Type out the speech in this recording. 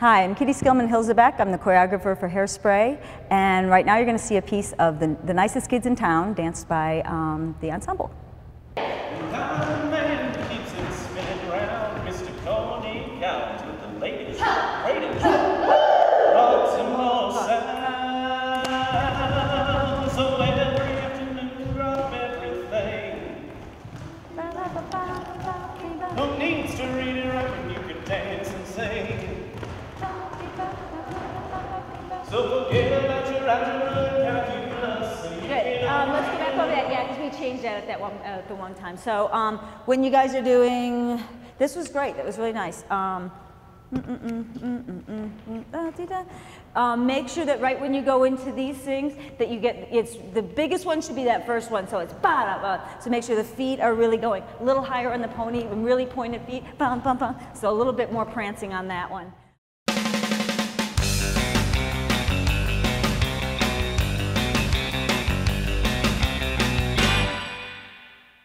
Hi, I'm Kitty Skillman Hilsabeck. I'm the choreographer for Hairspray, and right now you're going to see a piece of the, the Nicest Kids in Town, danced by um, the ensemble. Who needs to read it right when you can dance and sing? So forget about your algebra and calculus. Good. Um, let's go back over that. Yeah, because we changed that at that one uh, the one time. So um, when you guys are doing, this was great. That was really nice. Um, da, dee, da. Um, make sure that right when you go into these things that you get it's the biggest one should be that first one so it's ba da ba so make sure the feet are really going a little higher on the pony and really pointed feet bum, bum, bum. so a little bit more prancing on that one